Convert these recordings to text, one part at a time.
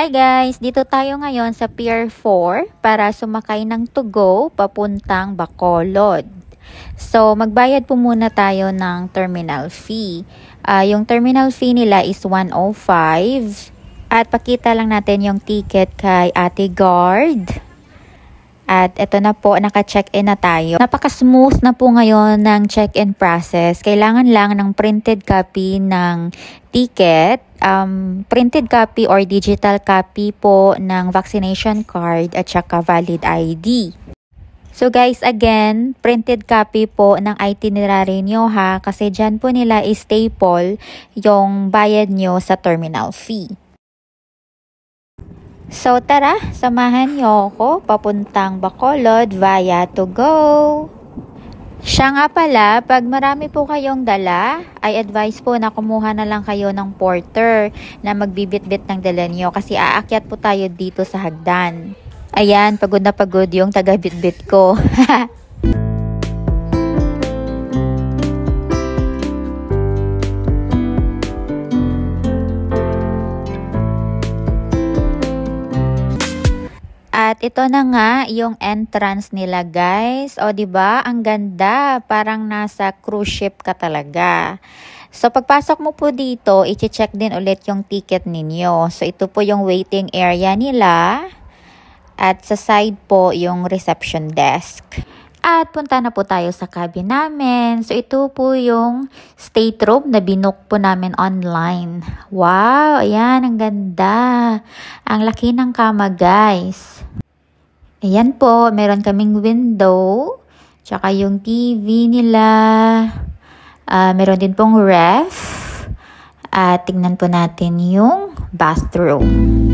Hi guys! Dito tayo ngayon sa Pier 4 para sumakay ng to go papuntang Bacolod. So, magbayad po muna tayo ng terminal fee. Uh, yung terminal fee nila is 105 at pakita lang natin yung ticket kay Ate Guard. At ito na po, naka-check-in na tayo. Napaka-smooth na po ngayon ng check-in process. Kailangan lang ng printed copy ng ticket, um, printed copy or digital copy po ng vaccination card at saka valid ID. So guys, again, printed copy po ng itinerary nyo ha kasi dyan po nila is staple yung bayad nyo sa terminal fee. So tara, samahan niyo ako papuntang Bacolod via to go. Siya nga pala, pag marami po kayong dala, ay advise po na kumuha na lang kayo ng porter na magbibit-bit ng dala niyo kasi aakyat po tayo dito sa hagdan. Ayan, pagod na pagod yung taga-bit-bit ko. At ito na nga yung entrance nila guys. O ba diba? Ang ganda. Parang nasa cruise ship ka talaga. So pagpasok mo po dito, i-check din ulit yung ticket ninyo. So ito po yung waiting area nila. At sa side po yung reception desk. At punta na po tayo sa cabin namin. So ito po yung state room na binook po namin online. Wow, ayan, ang ganda. Ang laki ng kama guys. Ayan po, meron kaming window, tsaka yung TV nila. Uh, meron din pong ref. At uh, tingnan po natin yung bathroom.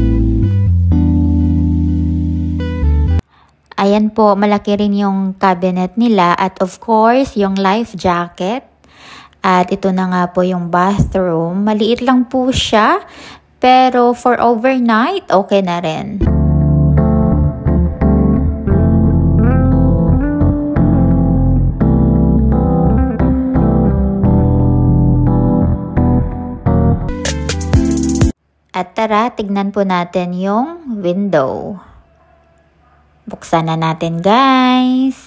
Ayan po, malaki rin yung cabinet nila. At of course, yung life jacket. At ito na nga po yung bathroom. Maliit lang po siya. Pero for overnight, okay na rin. At tara, tignan po natin yung window. Buksan na natin guys.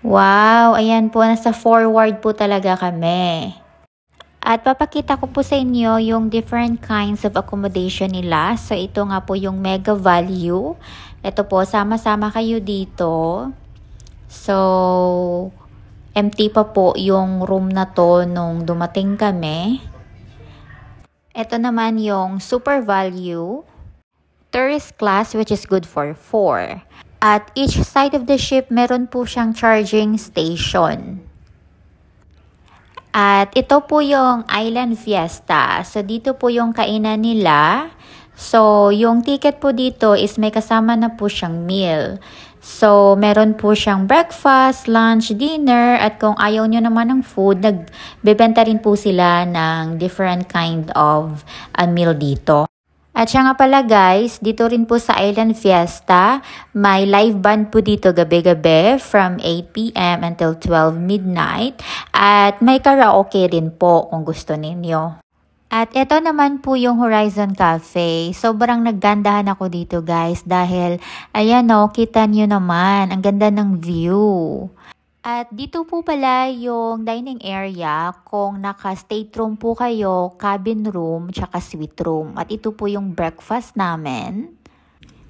Wow, ayan po, nasa forward po talaga kami. At papakita ko po sa inyo yung different kinds of accommodation nila. So, ito nga po yung mega value. Ito po, sama-sama kayo dito. So, empty pa po yung room na to nung dumating kami. Ito naman yung super value, tourist class which is good for 4. At each side of the ship, meron po siyang charging station. At ito po yung Island Fiesta. So, dito po yung kainan nila. So, yung ticket po dito is may kasama na po siyang meal. So, meron po siyang breakfast, lunch, dinner, at kung ayaw nyo naman ng food, nagbebenta rin po sila ng different kind of a meal dito. At siya nga pala guys, dito rin po sa Island Fiesta, may live band po dito gabi-gabi from 8pm until 12 midnight. At may karaoke rin po kung gusto ninyo. At ito naman po yung Horizon Cafe. Sobrang naggandahan ako dito guys dahil ayan o, kita nyo naman, ang ganda ng view. At dito po pala yung dining area kung naka-state room po kayo, cabin room, tsaka suite room. At ito po yung breakfast namin.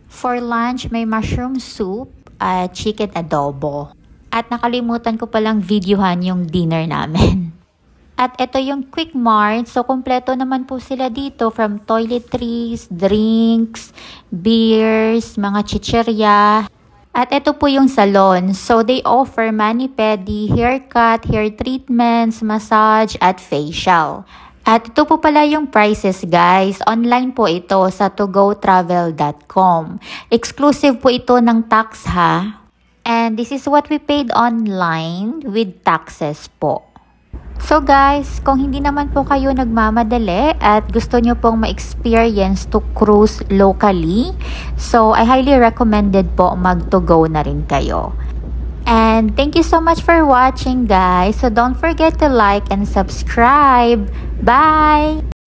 For lunch, may mushroom soup at chicken adobo. At nakalimutan ko palang videohan yung dinner namin. At ito yung Quick Mart. So, kompleto naman po sila dito from toiletries, drinks, beers, mga chicherya. At ito po yung salon. So, they offer mani-pedi, haircut, hair treatments, massage, at facial. At ito po pala yung prices guys. Online po ito sa togotravel.com. Exclusive po ito ng tax ha. And this is what we paid online with taxes po. So guys, kung hindi naman po kayo nagmamadali at gusto nyo pong ma-experience to cruise locally, so I highly recommended po mag-to-go na rin kayo. And thank you so much for watching guys. So don't forget to like and subscribe. Bye!